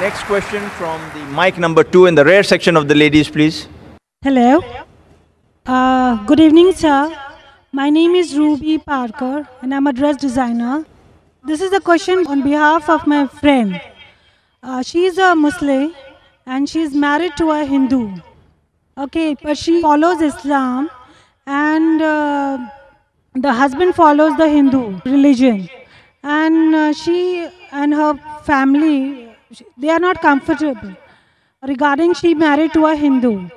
question from the mic number two in the rear section of the ladies, please. Hello. Uh, good evening, sir. My name is Ruby Parker, and I'm a dress designer. This is a question on behalf of my friend. Uh, she is a Muslim and she is married to a Hindu. Okay, but she follows Islam and uh, the husband follows the Hindu religion. And uh, she and her family, they are not comfortable regarding she married to a Hindu.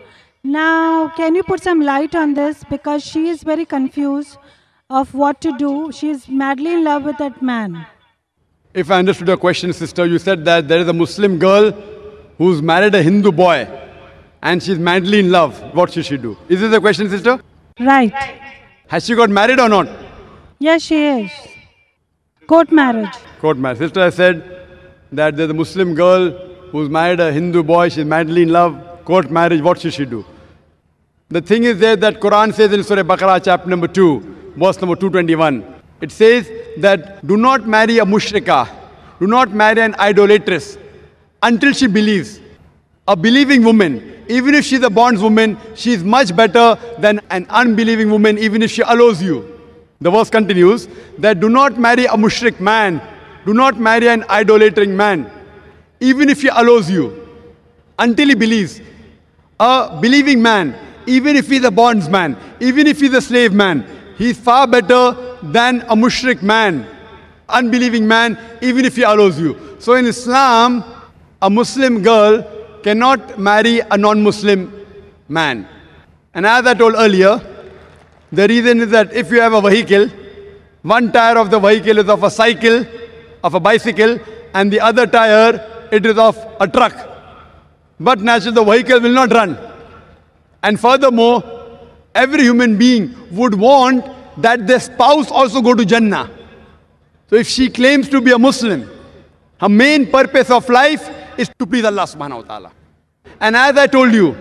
Now, can you put some light on this because she is very confused of what to do. She is madly in love with that man. If I understood your question, sister, you said that there is a Muslim girl who's married a Hindu boy and she's madly in love. What should she do? Is this the question, sister? Right. Has she got married or not? Yes, she is. Court marriage. Court marriage. Sister I said that there's a Muslim girl who's married a Hindu boy, she's madly in love. Court marriage, what should she do? The thing is there that Quran says in Surah Baqarah, chapter number 2, verse number 221. It says that do not marry a mushrika, do not marry an idolatress until she believes. A believing woman, even if she's a bondswoman, she is much better than an unbelieving woman, even if she allows you. The verse continues that do not marry a mushrik man, do not marry an idolating man, even if he allows you, until he believes. A believing man, even if he's a bondsman, even if he's a slave man, He's far better than a mushrik man, unbelieving man, even if he allows you. So in Islam, a Muslim girl cannot marry a non-Muslim man. And as I told earlier, the reason is that if you have a vehicle, one tire of the vehicle is of a cycle, of a bicycle, and the other tire, it is of a truck. But naturally, the vehicle will not run. And furthermore, every human being would want that their spouse also go to Jannah. So if she claims to be a Muslim, her main purpose of life is to please Allah subhanahu wa ta'ala. And as I told you,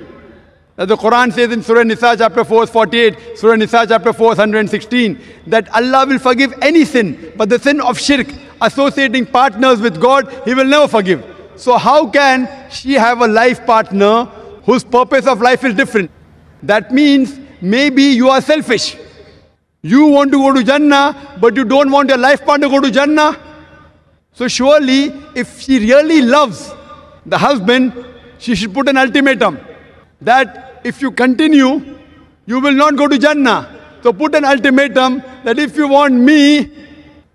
that the Quran says in Surah Nisa chapter 4, 48, Surah Nisa chapter 4, 116, that Allah will forgive any sin, but the sin of shirk, associating partners with God, He will never forgive. So how can she have a life partner whose purpose of life is different? That means maybe you are selfish. You want to go to Jannah, but you don't want your life partner to go to Jannah. So surely, if she really loves the husband, she should put an ultimatum that if you continue, you will not go to Jannah. So put an ultimatum that if you want me,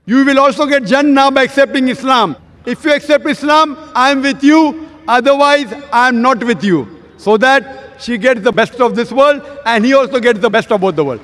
you will also get Jannah by accepting Islam. If you accept Islam, I am with you. Otherwise, I am not with you. So that she gets the best of this world and he also gets the best of both the world.